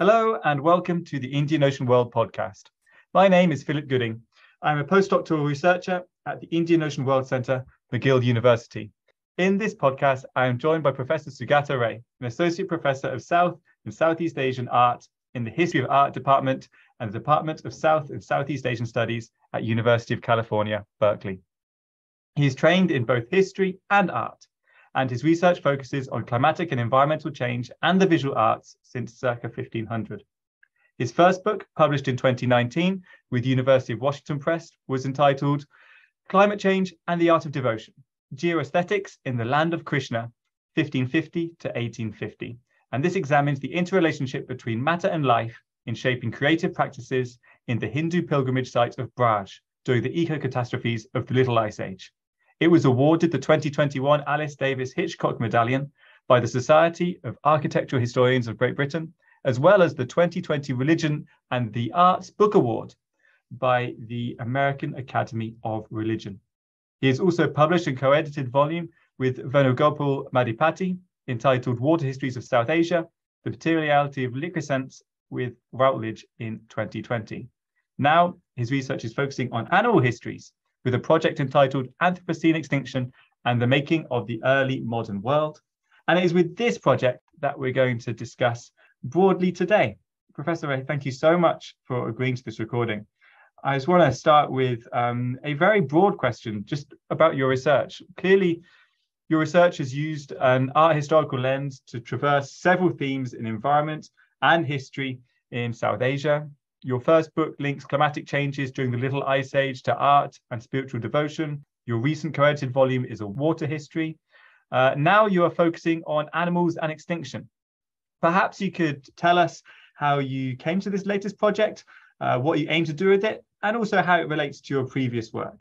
Hello, and welcome to the Indian Ocean World podcast. My name is Philip Gooding. I'm a postdoctoral researcher at the Indian Ocean World Centre, McGill University. In this podcast, I am joined by Professor Sugata Ray, an associate professor of South and Southeast Asian art in the History of Art Department and the Department of South and Southeast Asian Studies at University of California, Berkeley. He is trained in both history and art and his research focuses on climatic and environmental change and the visual arts since circa 1500. His first book, published in 2019 with University of Washington Press, was entitled Climate Change and the Art of Devotion, Geoaesthetics in the Land of Krishna, 1550 to 1850. And this examines the interrelationship between matter and life in shaping creative practices in the Hindu pilgrimage site of Braj during the eco-catastrophes of the Little Ice Age. It was awarded the 2021 Alice Davis Hitchcock Medallion by the Society of Architectural Historians of Great Britain, as well as the 2020 Religion and the Arts Book Award by the American Academy of Religion. He has also published a co-edited volume with Venugopal Maddipati entitled Water Histories of South Asia, The Materiality of Liquescence with Routledge in 2020. Now, his research is focusing on animal histories with a project entitled Anthropocene Extinction and the Making of the Early Modern World. And it is with this project that we're going to discuss broadly today. Professor Ray, thank you so much for agreeing to this recording. I just want to start with um, a very broad question just about your research. Clearly, your research has used an art historical lens to traverse several themes in environment and history in South Asia, your first book links climatic changes during the Little Ice Age to art and spiritual devotion. Your recent co-edited volume is a water history. Uh, now you are focusing on animals and extinction. Perhaps you could tell us how you came to this latest project, uh, what you aim to do with it, and also how it relates to your previous work.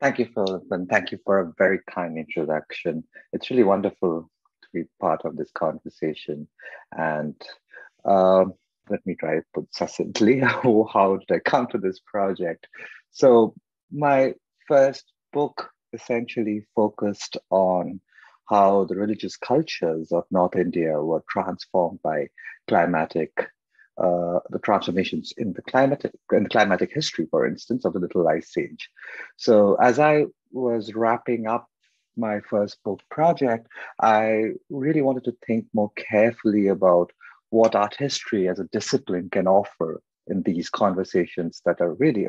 Thank you, Philip, and thank you for a very kind introduction. It's really wonderful to be part of this conversation. And um, let me try to put succinctly how, did I come to this project. So my first book essentially focused on how the religious cultures of North India were transformed by climatic, uh, the transformations in the climatic in the climatic history, for instance, of the Little Ice Age. So as I was wrapping up my first book project, I really wanted to think more carefully about what art history as a discipline can offer in these conversations that are really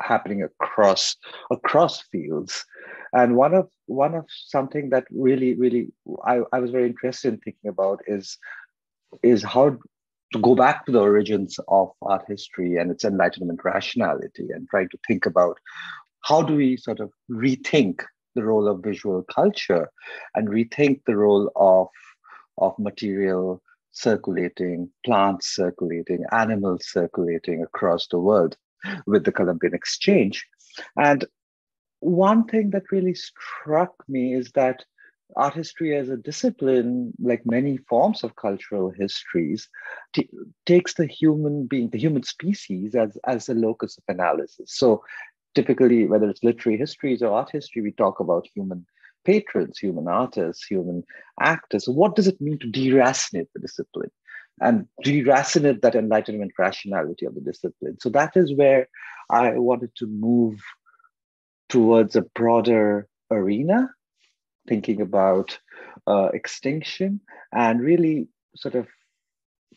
happening across across fields. And one of one of something that really really I, I was very interested in thinking about is is how to go back to the origins of art history and its enlightenment rationality and trying to think about how do we sort of rethink the role of visual culture and rethink the role of of material circulating, plants circulating, animals circulating across the world with the Columbian Exchange. And one thing that really struck me is that art history as a discipline, like many forms of cultural histories, t- takes the human being, the human species, as, as a locus of analysis. So typically, whether it's literary histories or art history, we talk about human patrons, human artists, human actors. What does it mean to deracinate the discipline and deracinate that enlightenment rationality of the discipline? So that is where I wanted to move towards a broader arena, thinking about uh, extinction and really sort of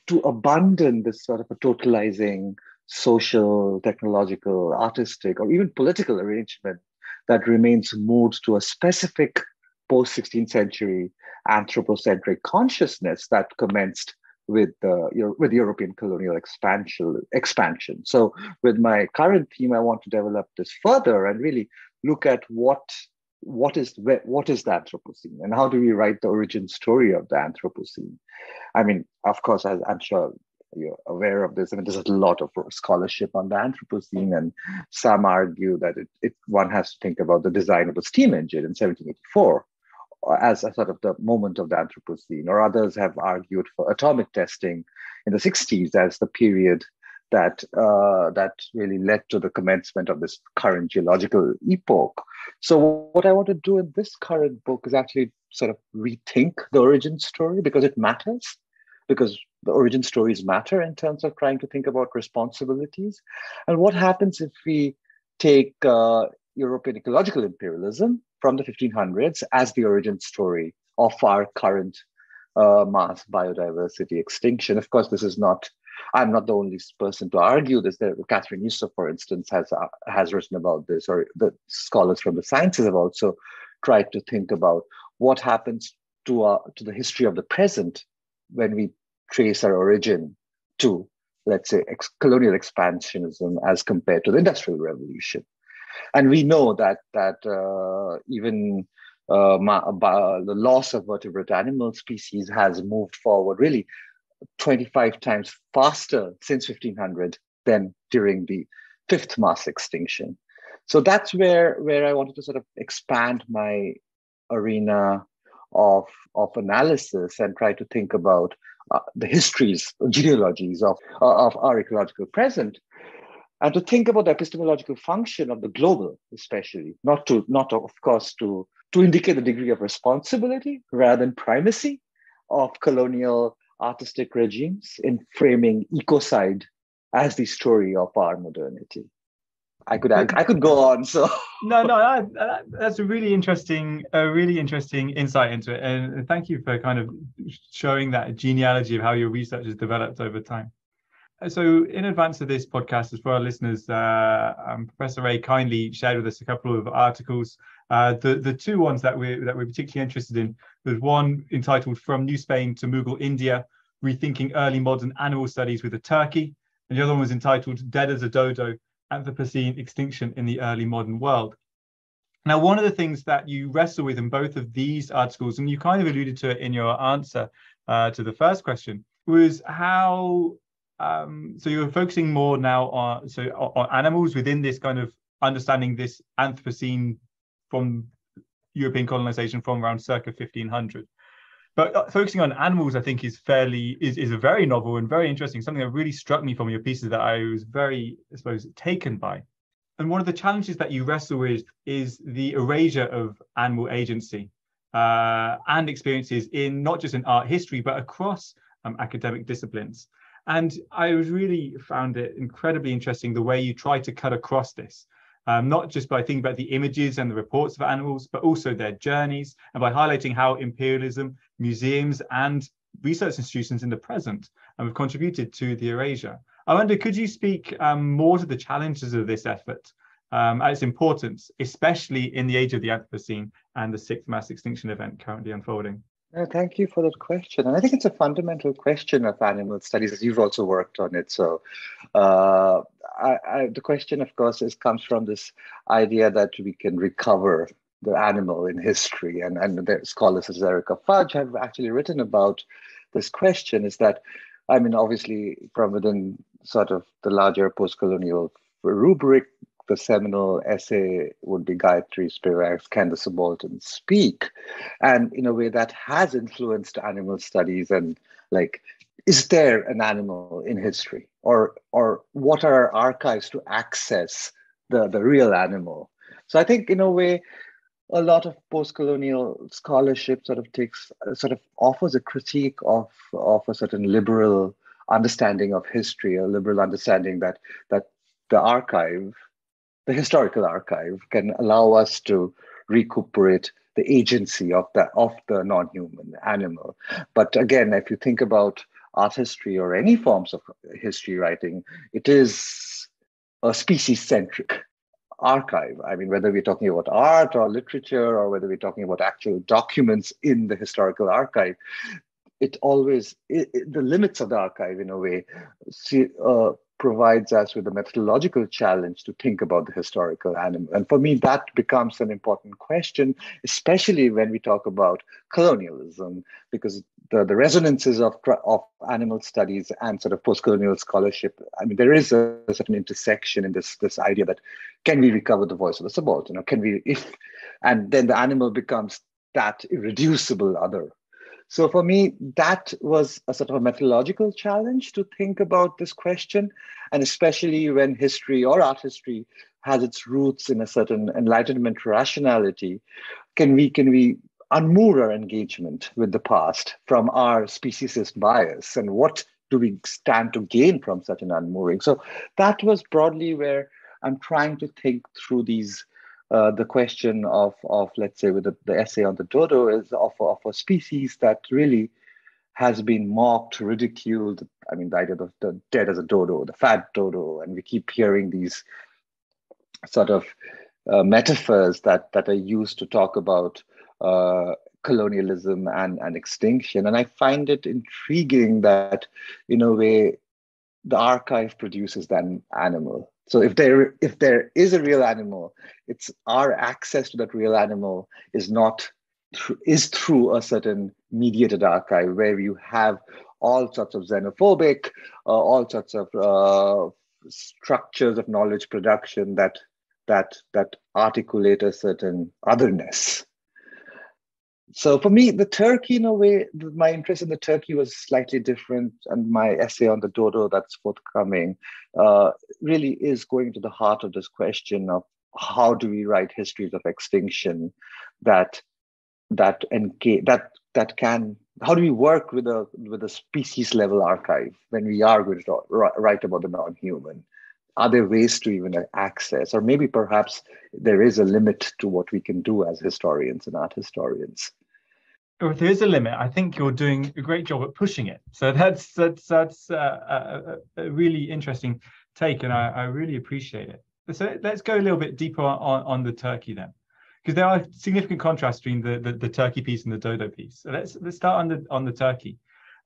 to abandon this sort of a totalizing social, technological, artistic, or even political arrangement that remains moored to a specific post 16th century anthropocentric consciousness that commenced with the with European colonial expansion expansion. So with my current theme, I want to develop this further and really look at what what is what is the Anthropocene and how do we write the origin story of the Anthropocene? I mean, of course, as I'm sure you're aware of this. I mean, there's a lot of scholarship on the Anthropocene, and some argue that it, it one has to think about the design of the steam engine in 1784 as a sort of the moment of the Anthropocene, or others have argued for atomic testing in the 60s as the period that uh, that really led to the commencement of this current geological epoch. So what I want to do in this current book is actually sort of rethink the origin story because it matters because the origin stories matter in terms of trying to think about responsibilities. And what happens if we take uh, European ecological imperialism from the 1500s as the origin story of our current uh, mass biodiversity extinction? Of course, this is not. I'm not the only person to argue this. There, Kathryn Yusoff, for instance, has uh, has written about this, or the scholars from the sciences have also tried to think about what happens to our, to the history of the present when we trace our origin to, let's say, ex- colonial expansionism as compared to the Industrial Revolution. And we know that that uh, even uh, the loss of vertebrate animal species has moved forward really 25 times faster since 1500 than during the fifth mass extinction. So that's where where I wanted to sort of expand my arena of, of analysis and try to think about uh, the histories, genealogies of, uh, of our ecological present, and to think about the epistemological function of the global, especially, not to, not of course to, to indicate the degree of responsibility rather than primacy of colonial artistic regimes in framing ecocide as the story of our modernity. I could I, could go on. So no, no, that, that's a really interesting, a really interesting insight into it, and thank you for kind of showing that genealogy of how your research has developed over time. So, in advance of this podcast, as for our listeners, uh, um, Professor Ray kindly shared with us a couple of articles. Uh, the the two ones that we that we're particularly interested in. There's one entitled "From New Spain to Mughal India: Rethinking Early Modern Animal Studies with a Turkey," and the other one was entitled "Dead as a Dodo: Anthropocene extinction in the early modern world. Now, one of the things that you wrestle with in both of these articles, and you kind of alluded to it in your answer uh, to the first question, was how. Um, so you're focusing more now on so on animals within this kind of understanding this Anthropocene from European colonization from around circa 1500. But uh, focusing on animals, I think, is fairly is, is a very novel and very interesting. Something that really struck me from your pieces that I was very, I suppose, taken by. And one of the challenges that you wrestle with is the erasure of animal agency uh, and experiences in not just in art history, but across um, academic disciplines. And I was really found it incredibly interesting the way you try to cut across this um, not just by thinking about the images and the reports of animals, but also their journeys, and by highlighting how imperialism, museums, and research institutions in the present have contributed to the erasure. I wonder, could you speak um, more to the challenges of this effort um, and its importance, especially in the age of the Anthropocene and the sixth mass extinction event currently unfolding? No, thank you for that question. And I think it's a fundamental question of animal studies, as you've also worked on it. So, uh, I, I, the question, of course, is comes from this idea that we can recover the animal in history. And, and the scholars as Erica Fudge have actually written about this question is that, I mean, obviously, from within sort of the larger post colonial rubric, the seminal essay would be Gayatri Spivak's Can the Subaltern Speak? And in a way that has influenced animal studies and like, is there an animal in history? Or, or what are our archives to access the, the real animal? So I think in a way, a lot of post-colonial scholarship sort of takes sort of offers a critique of of a certain liberal understanding of history, a liberal understanding that that the archive the historical archive can allow us to recuperate the agency of the of the non-human animal. But again, if you think about art history or any forms of history writing, it is a species-centric archive. I mean, whether we're talking about art or literature or whether we're talking about actual documents in the historical archive, it always it, it, the limits of the archive in a way see, uh, provides us with a methodological challenge to think about the historical animal. And for me, that becomes an important question, especially when we talk about colonialism, because the, the resonances of, of animal studies and sort of post-colonial scholarship, I mean, there is a, a certain intersection in this, this idea that can we recover the voice of the subaltern, or can we, if, and then the animal becomes that irreducible other so for me, that was a sort of a methodological challenge to think about this question, and especially when history or art history has its roots in a certain enlightenment rationality, can we can we unmoor our engagement with the past from our speciesist bias and what do we stand to gain from such an unmooring? So that was broadly where I'm trying to think through these. Uh, the question of, of let's say with the, the essay on the dodo is of, of a species that really has been mocked, ridiculed. I mean, the idea of the dead as a dodo, the fat dodo, and we keep hearing these sort of uh, metaphors that that are used to talk about uh, colonialism and, and extinction. And I find it intriguing that, in a way, the archive produces that animal. So if there if there is a real animal, it's our access to that real animal is not is through a certain mediated archive where you have all sorts of xenophobic, uh, all sorts of uh, structures of knowledge production that that that articulate a certain otherness so for me the turkey in a way my interest in the turkey was slightly different and my essay on the dodo that's forthcoming uh, really is going to the heart of this question of how do we write histories of extinction that that that that can how do we work with a with a species level archive when we are going to write about the non-human? Are there ways to even access or maybe perhaps there is a limit to what we can do as historians and art historians if there is a limit. I think you're doing a great job at pushing it. So that's that's that's uh, a, a, really interesting take and I, I, really appreciate it. So let's go a little bit deeper on, on the turkey then because there are significant contrasts between the, the, the turkey piece and the dodo piece. So let's let's start on the on the turkey.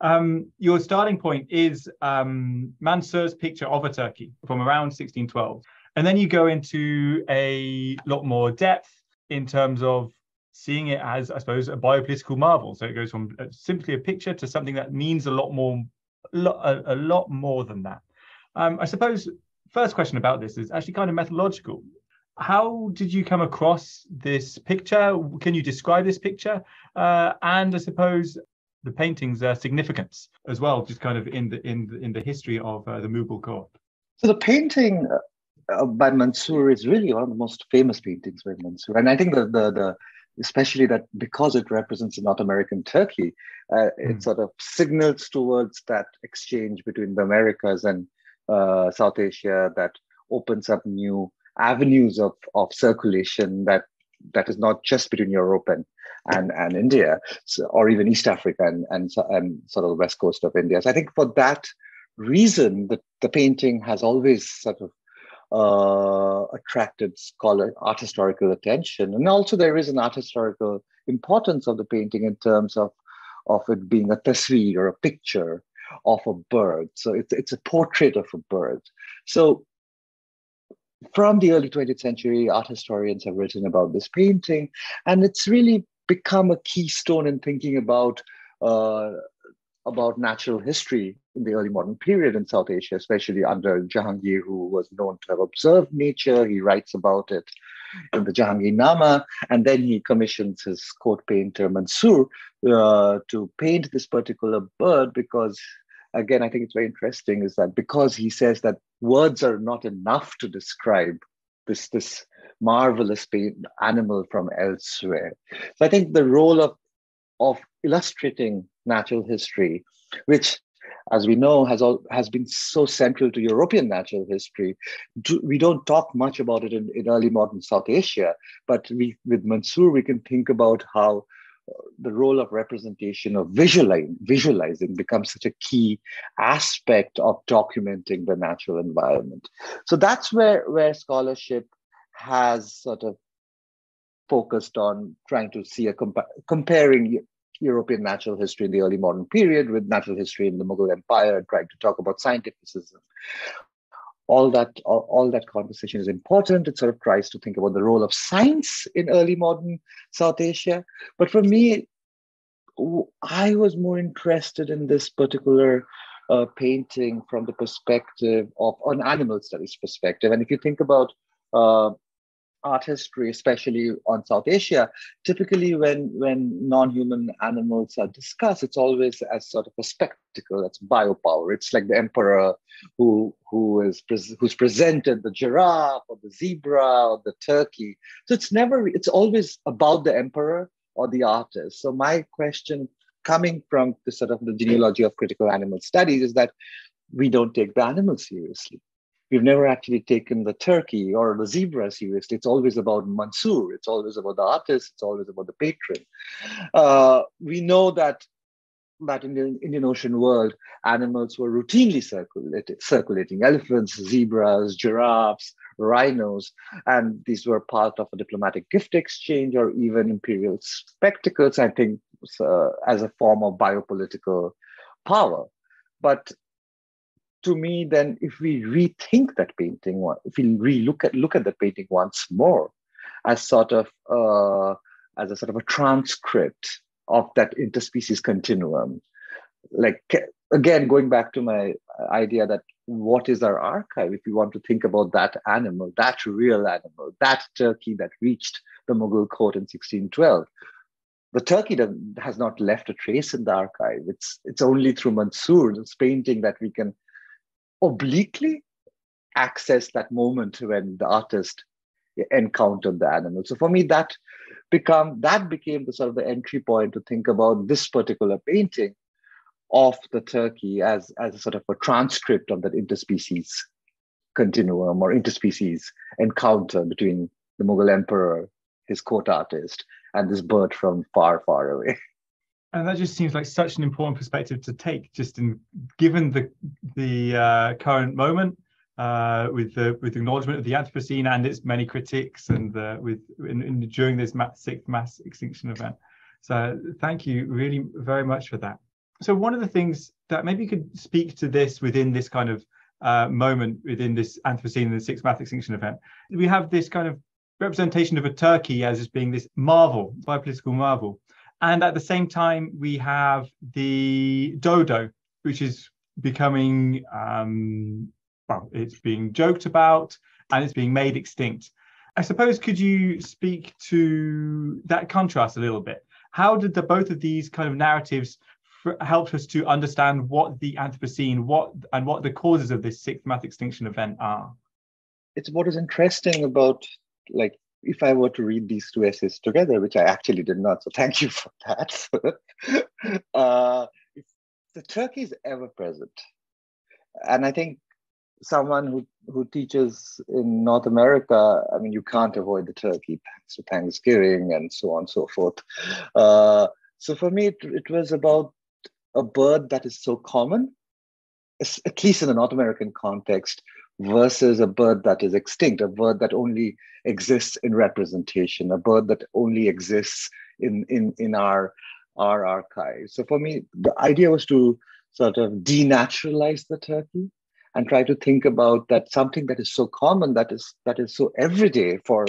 Um, your starting point is um, Mansur's picture of a turkey from around 1612. And then you go into a lot more depth in terms of seeing it as, I suppose, a biopolitical marvel. So it goes from uh, simply a picture to something that means a lot more, a, lot more than that. Um, I suppose first question about this is actually kind of methodological. How did you come across this picture? Can you describe this picture? Uh, and I suppose the painting's uh, significance as well, just kind of in the in the, in the history of uh, the Mughal court. So the painting uh, by Mansur is really one of the most famous paintings by Mansur, and I think the the, the especially that because it represents a North American Turkey, mm. it hmm. sort of signals towards that exchange between the Americas and uh, South Asia that opens up new avenues of, of circulation that that is not just between Europe and and, and India, so, or even East Africa and, and, and sort of the west coast of India. So I think for that reason, the, the painting has always sort of uh, attracted scholar art historical attention. And also there is an art historical importance of the painting in terms of, of it being a tasveer or a picture of a bird. So it's, it's a portrait of a bird. So from the early 20th century, art historians have written about this painting, and it's really become a keystone in thinking about uh, about natural history in the early modern period in South Asia, especially under Jahangir, who was known to have observed nature. He writes about it in the Jahangir Nama, and then he commissions his court painter Mansur uh, to paint this particular bird because, again, I think it's very interesting is that because he says that words are not enough to describe this this marvelous animal from elsewhere. So I think the role of, of illustrating natural history, which as we know, has all, has been so central to European natural history. Do, we don't talk much about it in, in early modern South Asia, but we, with Mansur, we can think about how uh, the role of representation of visualizing, visualizing becomes such a key aspect of documenting the natural environment. So that's where, where scholarship has sort of focused on trying to see a compa- comparing European natural history in the early modern period with natural history in the Mughal Empire and trying to talk about scientificism. All that, all, all, that conversation is important. It sort of tries to think about the role of science in early modern South Asia. But for me, I was more interested in this particular uh, painting from the perspective of an animal studies perspective. And if you think about uh, art history, especially on South Asia, typically when when non-human animals are discussed, it's always as sort of a spectacle. That's biopower. It's like the emperor who who is who's presented the giraffe or the zebra or the turkey. So it's never. It's always about the emperor or the artist. So my question coming from the sort of the genealogy of critical animal studies is that we don't take the animals seriously. We've never actually taken the turkey or the zebra seriously. It's always about Mansur. It's always about the artist. It's always about the patron. Uh, we know that that in the Indian Ocean world, animals were routinely circulating elephants, zebras, giraffes, rhinos, and these were part of a diplomatic gift exchange or even imperial spectacles, I think, uh, as a form of biopolitical power. But to me, then, if we rethink that painting, if we re-look at look at the painting once more, as sort of uh, as a sort of a transcript of that interspecies continuum, like again going back to my idea that what is our archive? If we want to think about that animal that real animal that turkey that reached the mughal court in 1612 the turkey has not left a trace in the archive. It's it's only through mansur's painting that we can obliquely access that moment when the artist encountered the animal so for me that become that became the sort of the entry point to think about this particular painting of the turkey as, as a sort of a transcript of that interspecies continuum or interspecies encounter between the Mughal emperor, his court artist, and this bird from far, far away. And that just seems like such an important perspective to take, just in given the the uh, current moment, uh, with the with acknowledgement of the Anthropocene and its many critics, and with in, in, during this mass, sixth mass extinction event. So thank you really very much for that so one of the things that maybe you could speak to this within this kind of uh, moment within this Anthropocene and the sixth mass extinction event, we have this kind of representation of a turkey as just being this marvel, biopolitical marvel. And at the same time, we have the dodo, which is becoming, um, well, it's being joked about and it's being made extinct. I suppose, could you speak to that contrast a little bit? How did the both of these kind of narratives help us to understand what the Anthropocene, what and what the causes of this sixth mass extinction event are. It's what is interesting about like if I were to read these two essays together, which I actually did not, so thank you for that. uh, the turkey is ever present, and I think someone who who teaches in North America, I mean, you can't avoid the turkey, thanks to Thanksgiving and so on and so forth. Uh, so for me, it, it was about a bird that is so common, at least in the North American context, versus a bird that is extinct, a bird that only exists in representation, a bird that only exists in, in, in our, our archives. So for me, the idea was to sort of denaturalize the turkey and try to think about that something that is so common, that is that is so everyday for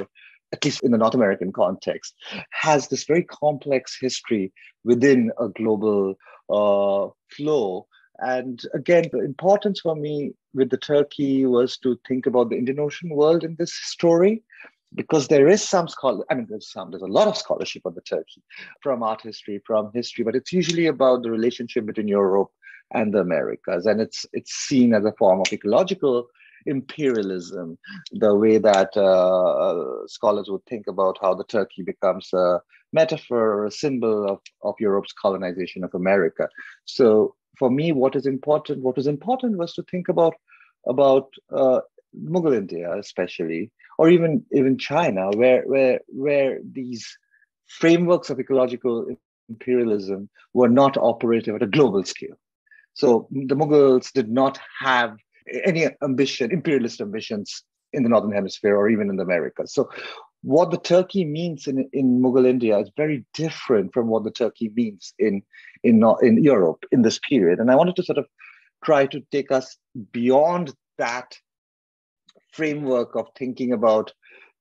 at least in the North American context, has this very complex history within a global uh, flow. And again, the importance for me with the Turkey was to think about the Indian Ocean world in this story, because there is some scholar. I mean, there's some. There's a lot of scholarship on the Turkey, from art history, from history, but it's usually about the relationship between Europe and the Americas, and it's it's seen as a form of ecological imperialism, the way that uh, scholars would think about how the Turkey becomes a metaphor or a symbol of, of Europe's colonization of America. So for me, what is important, what was important was to think about about uh, Mughal India, especially, or even even China, where where where these frameworks of ecological imperialism were not operative at a global scale. So the Mughals did not have any ambition, imperialist ambitions in the northern hemisphere or even in the Americas. So what the Turkey means in, in Mughal India is very different from what the Turkey means in, in, in Europe in this period. And I wanted to sort of try to take us beyond that framework of thinking about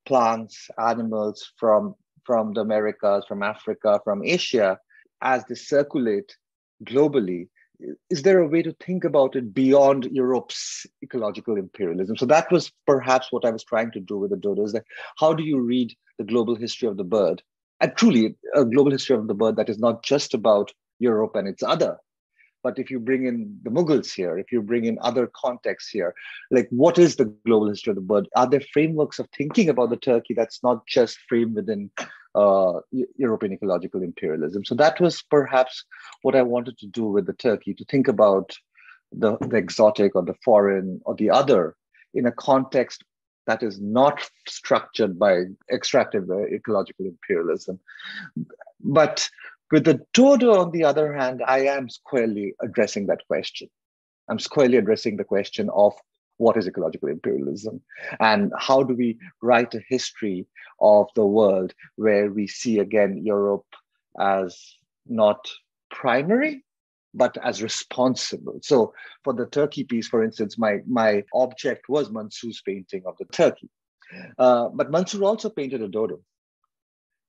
plants, animals from, from the Americas, from Africa, from Asia, as they circulate globally is there a way to think about it beyond Europe's ecological imperialism? So that was perhaps what I was trying to do with the dodo. Is that how do you read the global history of the bird, and truly a global history of the bird that is not just about Europe and its other, but if you bring in the Mughals here, if you bring in other contexts here, like what is the global history of the bird? Are there frameworks of thinking about the turkey that's not just framed within uh, European ecological imperialism? So that was perhaps what I wanted to do with the turkey to think about the, the exotic or the foreign or the other in a context that is not structured by extractive ecological imperialism. But with the dodo, on the other hand, I am squarely addressing that question. I'm squarely addressing the question of what is ecological imperialism and how do we write a history of the world where we see again Europe as not primary but as responsible. So for the Turkey piece, for instance, my, my object was Mansur's painting of the Turkey. Uh, but Mansur also painted a dodo,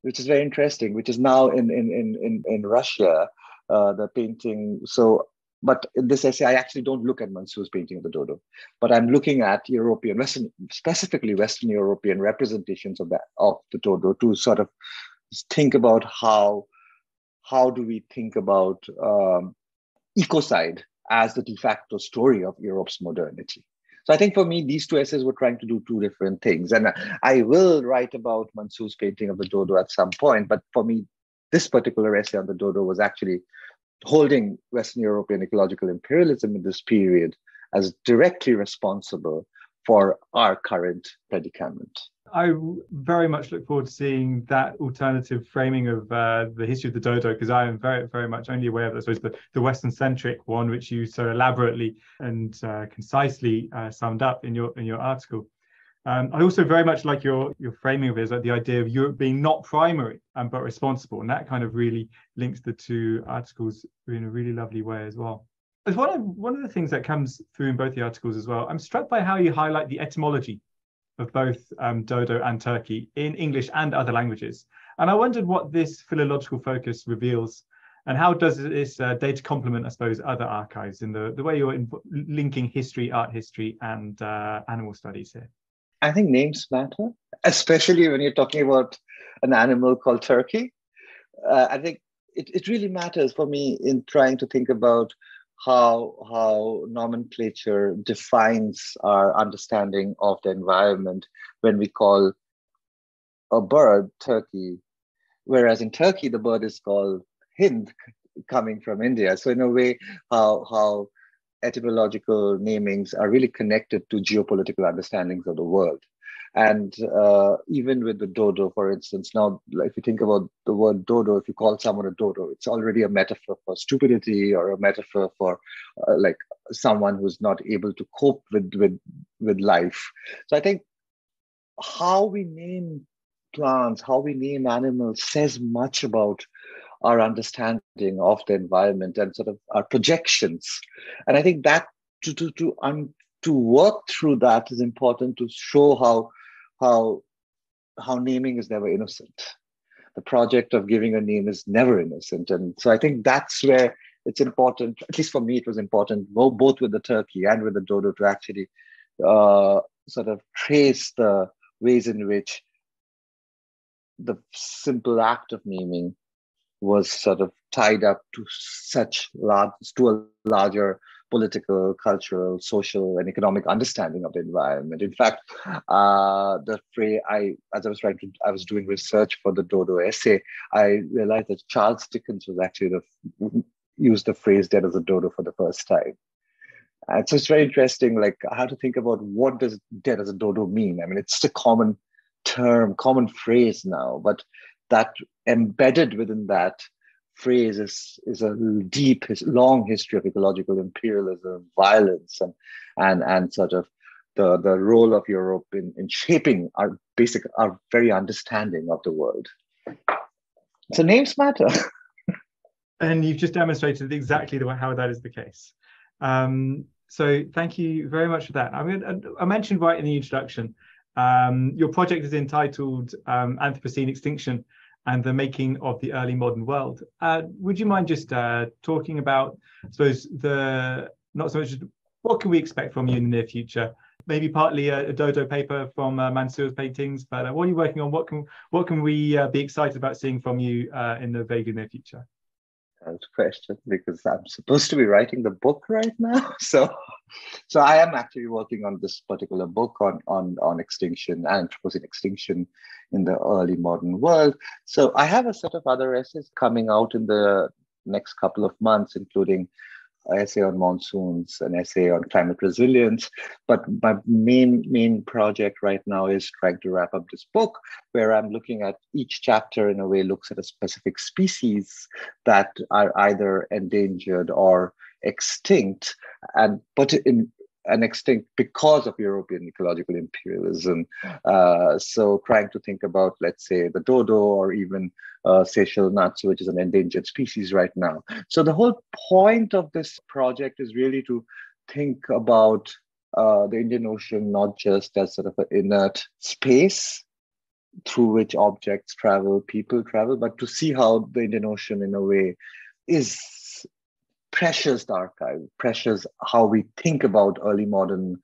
which is very interesting, which is now in, in, in, in, in Russia, uh, the painting. So, but in this essay, I actually don't look at Mansur's painting of the dodo, but I'm looking at European, Western, specifically Western European representations of that, of the dodo to sort of think about how how do we think about um, ecocide as the de facto story of Europe's modernity. So I think for me, these two essays were trying to do two different things. And uh, I will write about Mansur's painting of the dodo at some point. But for me, this particular essay on the dodo was actually holding Western European ecological imperialism in this period as directly responsible for our current predicament. I very much look forward to seeing that alternative framing of uh, the history of the dodo because I am very, very much only aware of, I suppose, the, the Western centric one, which you so elaborately and uh, concisely uh, summed up in your in your article. Um, I also very much like your your framing of it as like the idea of Europe being not primary um, but responsible, and that kind of really links the two articles in a really lovely way as well. As one of one of the things that comes through in both the articles as well, I'm struck by how you highlight the etymology of both um, Dodo and Turkey in English and other languages. And I wondered what this philological focus reveals and how does this uh, data complement, I suppose, other archives in the, the way you're in, linking history, art history, and uh, animal studies here? I think names matter, especially when you're talking about an animal called turkey. Uh, I think it, it really matters for me in trying to think about how how nomenclature defines our understanding of the environment when we call a bird turkey. Whereas in turkey the bird is called hind coming from india. So in a way how how etymological namings are really connected to geopolitical understandings of the world and uh, even with the dodo, for instance, now if you think about the word dodo, if you call someone a dodo, it's already a metaphor for stupidity or a metaphor for uh, like someone who's not able to cope with with with life. So I think how we name plants, how we name animals says much about our understanding of the environment and sort of our projections. And I think that to to to un, to work through that is important to show how how how naming is never innocent. The project of giving a name is never innocent, and so I think that's where it's important. At least for me, it was important both with the turkey and with the dodo to actually uh, sort of trace the ways in which the simple act of naming was sort of tied up to such large to a larger political, cultural, social, and economic understanding of the environment. In fact, uh, the phrase I, as I was trying to, I was doing research for the Dodo essay, I realized that Charles Dickens was actually the used the phrase "dead as a dodo" for the first time. And so it's very interesting, like how to think about what does "dead as a dodo" mean. I mean, it's a common term, common phrase now, but that embedded within that phrase is, is a deep, long history of ecological imperialism, violence, and, and, and sort of the, the role of Europe in, in shaping our basic, our very understanding of the world. So names matter. and you've just demonstrated exactly the, how that is the case. Um, so thank you very much for that. I mean, I mentioned right in the introduction, um, your project is entitled um, Anthropocene Extinction, and the making of the early modern world. Uh, would you mind just uh, talking about, I suppose, the not so much what can we expect from you in the near future? Maybe partly a, a Dodo paper from uh, Mansur's paintings, but uh, what are you working on? What can what can we uh, be excited about seeing from you uh, in the very near future? difficult question because I'm supposed to be writing the book right now. So, so I am actually working on this particular book on on on extinction anthropocene extinction in the early modern world. So I have a set of other essays coming out in the next couple of months, including an essay on monsoons, an essay on climate resilience. But my main main project right now is trying to wrap up this book, where I'm looking at each chapter in a way looks at a specific species that are either endangered or extinct, and it in and extinct because of European ecological imperialism. Uh, so trying to think about, let's say, the dodo or even uh, Seychelles nuts, which is an endangered species right now. So the whole point of this project is really to think about uh, the Indian Ocean not just as sort of an inert space through which objects travel, people travel, but to see how the Indian Ocean, in a way, is pressures the archive, pressures how we think about early modern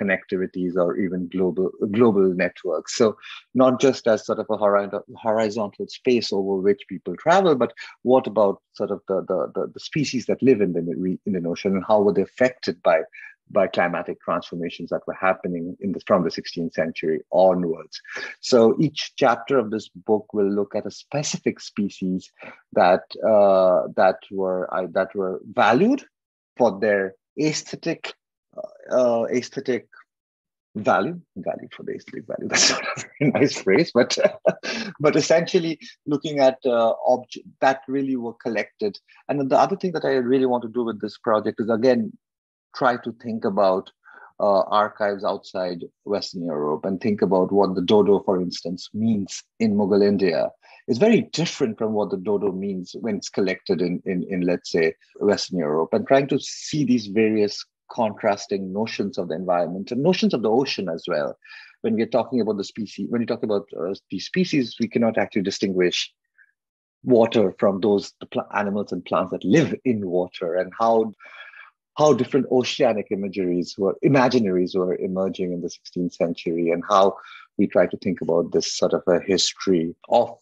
connectivities or even global global networks. So not just as sort of a horizontal space over which people travel, but what about sort of the, the, the, the species that live in the, in the ocean and how were they affected by by climatic transformations that were happening in the, from the 16th century onwards. So each chapter of this book will look at a specific species that uh, that were uh, that were valued for their aesthetic uh, aesthetic value value for the aesthetic value that's not a very nice phrase but but essentially looking at uh, that really were collected and the other thing that i really want to do with this project is again try to think about uh, archives outside Western Europe and think about what the dodo, for instance, means in Mughal India It's very different from what the dodo means when it's collected in, in, in, let's say, Western Europe, and trying to see these various contrasting notions of the environment and notions of the ocean as well. When we're talking about the species, when you talk about uh, these species, we cannot actually distinguish water from those animals and plants that live in water and how how different oceanic imageries were imaginaries were emerging in the 16th century and how we try to think about this sort of a history of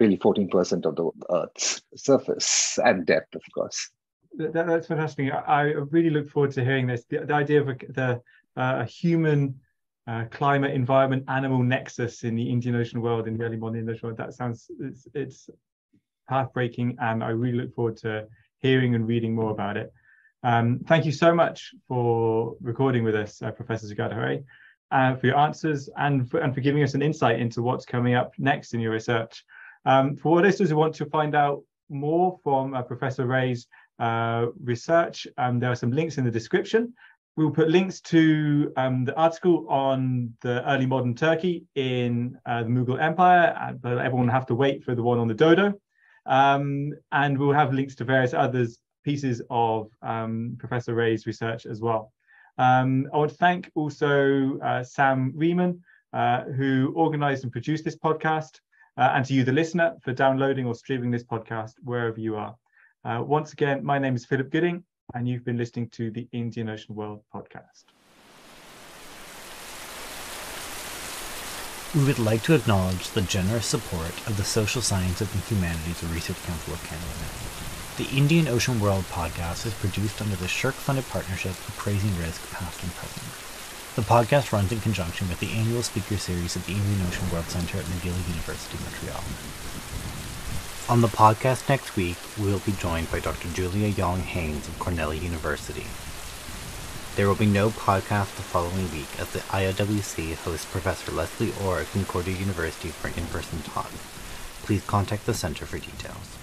really 14% of the earth's surface and depth of course. That, that's fantastic. I really look forward to hearing this. The, the idea of a, the uh, human uh, climate environment animal nexus in the indian ocean world in the early modern indian world that sounds it's, it's pathbreaking and i really look forward to hearing and reading more about it um, thank you so much for recording with us, uh, Professor Sugata Ray, uh, for your answers and for, and for giving us an insight into what's coming up next in your research. Um, for listeners who want to find out more from uh, Professor Ray's uh, research, um, there are some links in the description. We'll put links to um, the article on the early modern Turkey in uh, the Mughal Empire, uh, but everyone will have to wait for the one on the Dodo. Um, and we'll have links to various others pieces of um, Professor Ray's research as well. Um, I want to thank also uh, Sam Riemann, uh, who organized and produced this podcast, uh, and to you, the listener, for downloading or streaming this podcast wherever you are. Uh, once again, my name is Philip Gooding, and you've been listening to the Indian Ocean World podcast. We would like to acknowledge the generous support of the Social Sciences and Humanities Research Council of Canada. The Indian Ocean World podcast is produced under the SSHRC funded partnership Appraising Risk Past and Present. The podcast runs in conjunction with the annual speaker series at the Indian Ocean World Center at McGill University, Montreal. On the podcast next week, we will be joined by Dr. Julia Yong Haynes of Cornell University. There will be no podcast the following week as the IOWC hosts Professor Leslie Orr of Concordia University for an in-person talk. Please contact the center for details.